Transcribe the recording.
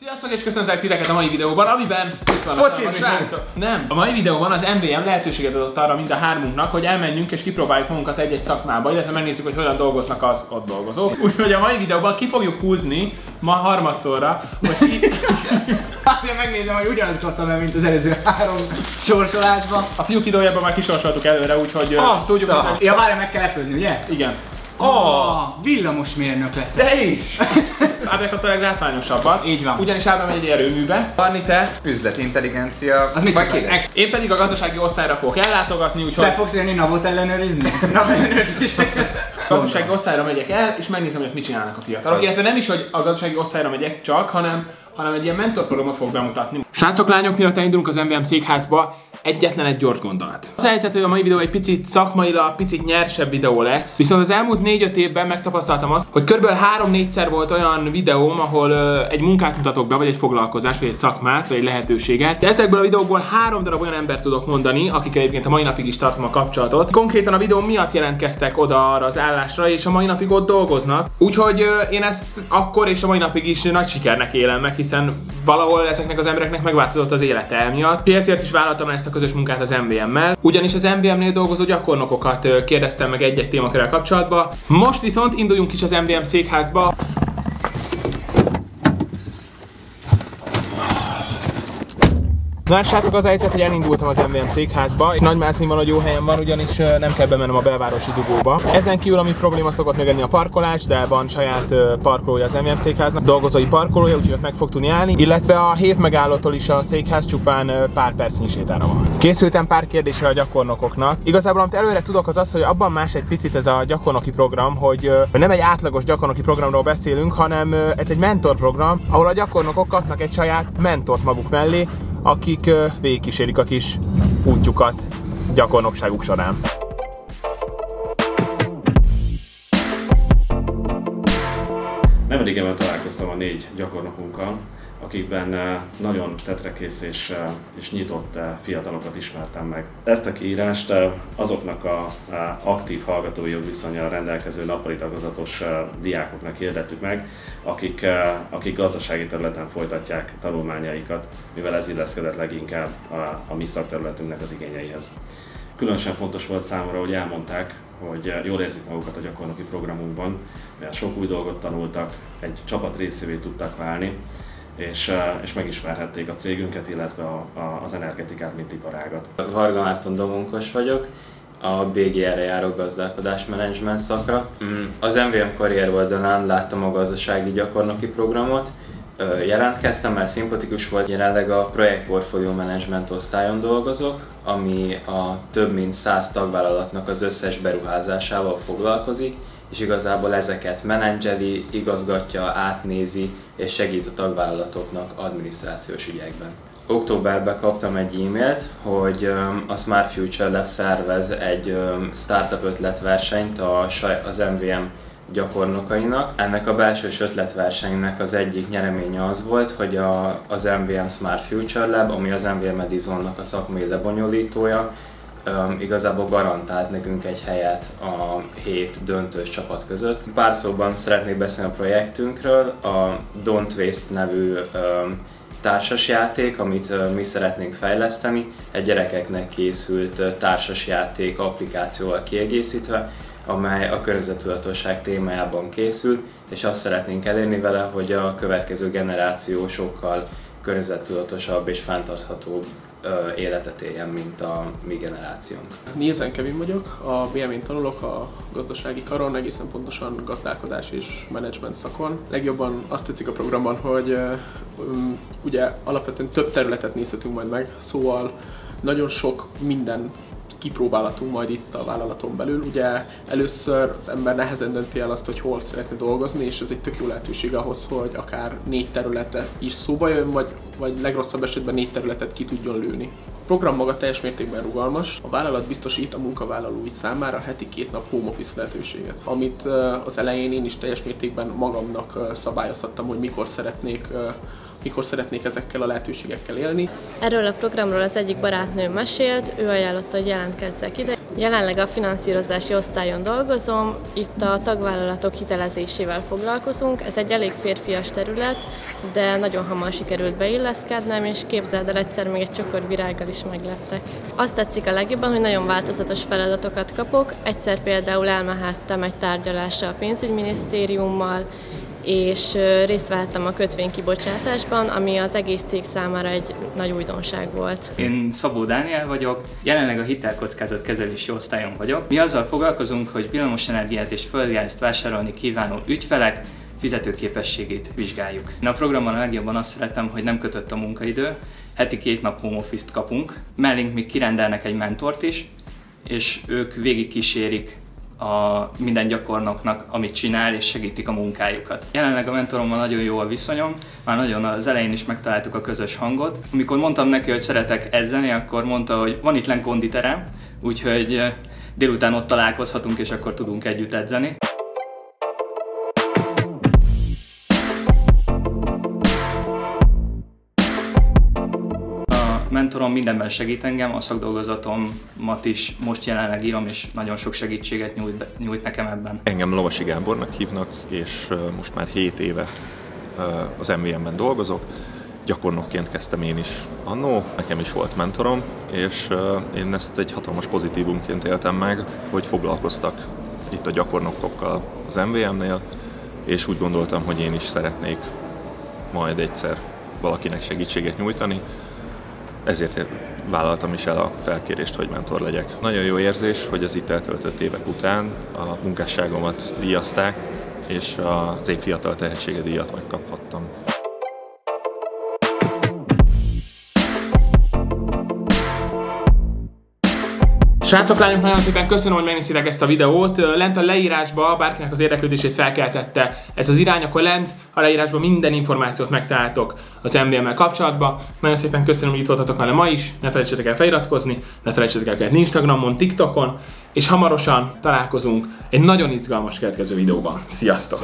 Sziasztok és köszöntelek titeket a mai videóban, amiben itt van srácok. Nem. A mai videóban az MVM lehetőséget adott arra mind a hármunknak, hogy elmenjünk és kipróbáljuk magunkat egy-egy szakmába, illetve megnézzük, hogy hogyan dolgoznak az ott dolgozók. Úgyhogy a mai videóban ki fogjuk húzni ma harmadszorra, hogy ki... Várja, megnézem, hogy ugyanaz csattam el, mint az előző három sorsolásban. A fiúk időjában már kisorsoltuk előre, úgyhogy Azt tudjuk, a- hogy... Ja, várja, meg kell lepődni, ugye? Igen. Oh, villamosmérnök lesz. Te is! Átvehet a leglátványosabban. Így van. Ugyanis elbemegy egy erőműbe. Barni te. Üzleti intelligencia. Az mit Vagy? Ex- Én pedig a gazdasági osztályra fogok ellátogatni, úgyhogy... Te fogsz jönni navot ellenőrizni? Nav ellenőrzéseket? gazdasági osztályra megyek el, és megnézem, hogy mit csinálnak a fiatalok. Illetve nem is, hogy a gazdasági osztályra megyek csak, hanem, hanem egy ilyen mentorprogramot fog bemutatni. Srácok, lányok, mielőtt elindulunk az MVM székházba, egyetlen egy gyors gondolat. Az helyzet, hogy a mai videó egy picit szakmailag, picit nyersebb videó lesz, viszont az elmúlt 4-5 évben megtapasztaltam azt, hogy kb. 3-4-szer volt olyan videóm, ahol ö, egy munkát mutatok be, vagy egy foglalkozás, vagy egy szakmát, vagy egy lehetőséget. De ezekből a videókból három darab olyan embert tudok mondani, akik egyébként a mai napig is tartom a kapcsolatot. Konkrétan a videó miatt jelentkeztek oda arra az állásra, és a mai napig ott dolgoznak. Úgyhogy ö, én ezt akkor és a mai napig is nagy sikernek élem meg, hiszen valahol ezeknek az embereknek megváltozott az élete emiatt. Ezért is vállaltam ezt a közös munkát az MVM-mel. Ugyanis az MVM-nél dolgozó gyakornokokat kérdeztem meg egy-egy témakörrel kapcsolatban. Most viszont induljunk is az MVM székházba. Na hát srácok, az a helyzet, hogy elindultam az MVM székházba. Nagymászni van, hogy jó helyen van, ugyanis nem kell bemennem a belvárosi dugóba. Ezen kívül, ami probléma szokott még a parkolás, de van saját parkolója az MVM székháznak, dolgozói parkolója, úgyhogy ott meg fog tudni állni, illetve a hét megállótól is a székház csupán pár percnyi sétára van. Készültem pár kérdésre a gyakornokoknak. Igazából, amit előre tudok, az az, hogy abban más egy picit ez a gyakornoki program, hogy nem egy átlagos gyakornoki programról beszélünk, hanem ez egy mentorprogram, ahol a gyakornokok kapnak egy saját mentort maguk mellé, akik végigkísérik a kis útjukat gyakornokságuk során. Nemrégiben találkoztam a négy gyakornokunkkal, akikben eh, nagyon tetrekész és, eh, és nyitott eh, fiatalokat ismertem meg. Ezt a kiírást azoknak a aktív hallgatói jogviszonyal rendelkező nappali tagozatos diákoknak hirdettük meg, akik, akik gazdasági területen folytatják tanulmányaikat, mivel ez illeszkedett leginkább a, a mi szakterületünknek az igényeihez. Különösen fontos volt számomra, hogy elmondták, hogy jól érzik magukat a gyakornoki programunkban, mert sok új dolgot tanultak, egy csapat részévé tudtak válni, és, és megismerhették a cégünket, illetve a, a, az energetikát, mint iparágat. Varga Márton Domonkos vagyok, a BGR-re járó gazdálkodás menedzsment szakra. Mm, Az MVM karrier oldalán láttam a gazdasági gyakornoki programot, jelentkeztem, mert szimpatikus volt. Jelenleg a projektportfólió menedzsment osztályon dolgozok, ami a több mint 100 tagvállalatnak az összes beruházásával foglalkozik, és igazából ezeket menedzseli, igazgatja, átnézi és segít a tagvállalatoknak adminisztrációs ügyekben. Októberben kaptam egy e-mailt, hogy a Smart Future Lab szervez egy startup ötletversenyt az MVM gyakornokainak. Ennek a belsős ötletversenynek az egyik nyereménye az volt, hogy a, az MVM Smart Future Lab, ami az MVM Edisonnak a szakmai lebonyolítója, um, igazából garantált nekünk egy helyet a hét döntős csapat között. Pár szóban szeretnék beszélni a projektünkről, a Don't Waste nevű um, társasjáték, amit mi szeretnénk fejleszteni, egy gyerekeknek készült társasjáték applikációval kiegészítve, amely a környezettudatosság témájában készül, és azt szeretnénk elérni vele, hogy a következő generáció sokkal környezettudatosabb és fenntarthatóbb ö, életet éljen, mint a mi generációnk. Nielsen Kevin vagyok, a BM-én tanulok a gazdasági karon, egészen pontosan gazdálkodás és menedzsment szakon. Legjobban azt tetszik a programban, hogy ö, um, ugye alapvetően több területet nézhetünk majd meg, szóval nagyon sok minden kipróbálhatunk majd itt a vállalaton belül. Ugye először az ember nehezen dönti el azt, hogy hol szeretne dolgozni, és ez egy tök jó lehetőség ahhoz, hogy akár négy területet is szóba jön, vagy, vagy legrosszabb esetben négy területet ki tudjon lőni. A program maga teljes mértékben rugalmas. A vállalat biztosít a munkavállalói számára heti két nap home office lehetőséget, amit az elején én is teljes mértékben magamnak szabályozhattam, hogy mikor szeretnék mikor szeretnék ezekkel a lehetőségekkel élni. Erről a programról az egyik barátnőm mesélt, ő ajánlotta, hogy jelentkezzek ide. Jelenleg a finanszírozási osztályon dolgozom, itt a tagvállalatok hitelezésével foglalkozunk. Ez egy elég férfias terület, de nagyon hamar sikerült beilleszkednem, és képzeld el, egyszer még egy csokor virággal is meglettek. Azt tetszik a legjobban, hogy nagyon változatos feladatokat kapok. Egyszer például elmehettem egy tárgyalásra a pénzügyminisztériummal, és részt vettem a kötvénykibocsátásban, ami az egész cég számára egy nagy újdonság volt. Én Szabó Dániel vagyok, jelenleg a hitelkockázat kezelési osztályon vagyok. Mi azzal foglalkozunk, hogy villamosenergiát és földgázt vásárolni kívánó ügyfelek fizetőképességét vizsgáljuk. Én a programban a legjobban azt szeretem, hogy nem kötött a munkaidő, heti két nap home office-t kapunk, mellénk még kirendelnek egy mentort is, és ők végig kísérik a minden gyakornoknak, amit csinál, és segítik a munkájukat. Jelenleg a mentorommal nagyon jó a viszonyom, már nagyon az elején is megtaláltuk a közös hangot. Amikor mondtam neki, hogy szeretek edzeni, akkor mondta, hogy van itt len konditerem, úgyhogy délután ott találkozhatunk, és akkor tudunk együtt edzeni. Mentorom mindenben segít engem, a szakdolgozatomat is most jelenleg írom, és nagyon sok segítséget nyújt, nyújt nekem ebben. Engem Lovasi Gábornak hívnak, és most már 7 éve az MVM-ben dolgozok. Gyakornokként kezdtem én is annó, nekem is volt mentorom, és én ezt egy hatalmas pozitívumként éltem meg, hogy foglalkoztak itt a gyakornokokkal az MVM-nél, és úgy gondoltam, hogy én is szeretnék majd egyszer valakinek segítséget nyújtani, ezért vállaltam is el a felkérést, hogy mentor legyek. Nagyon jó érzés, hogy az itt eltöltött évek után a munkásságomat díjazták, és az év fiatal tehetsége díjat megkaphattam. Srácok, lányok, nagyon szépen köszönöm, hogy megnéztétek ezt a videót. Lent a leírásba bárkinek az érdeklődését felkeltette ez az irány, akkor lent a leírásban minden információt megtaláltok az MVM-mel kapcsolatban. Nagyon szépen köszönöm, hogy itt voltatok velem ma is. Ne felejtsetek el feliratkozni, ne felejtsetek el követni Instagramon, TikTokon, és hamarosan találkozunk egy nagyon izgalmas következő videóban. Sziasztok!